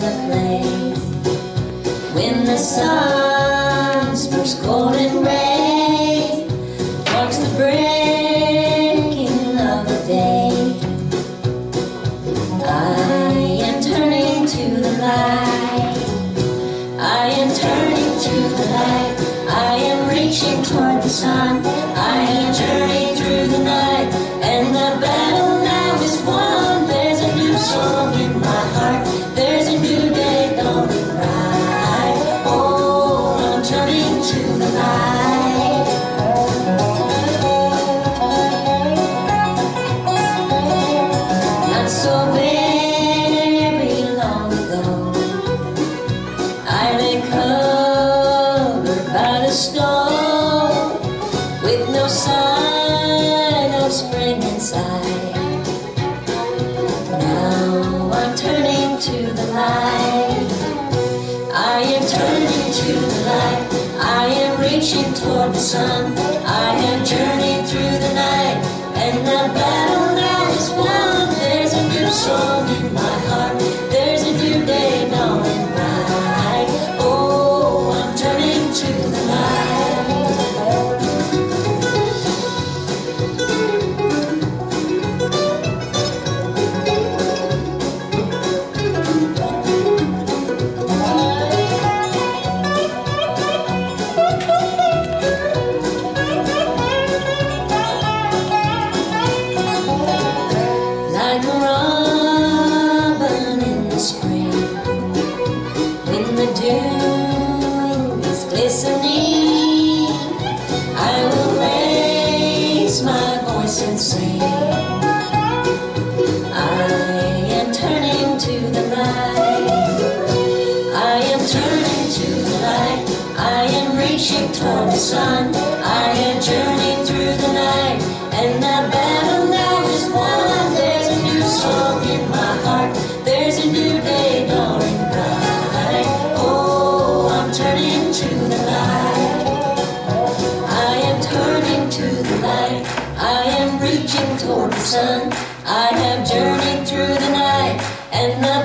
the plain when the sun's first marks the breaking of the day. I am turning to the light. I am turning to the light. I am reaching toward the sun. Snow with no sign of spring inside. Now I'm turning to the light. I am turning to the light. I am reaching toward the sun. I am journeying through The dew is glistening. I will raise my voice and sing. I am turning to the light. I am turning to the light. I am reaching toward the sun. I am journeying reaching toward the sun I have journeyed through the night And the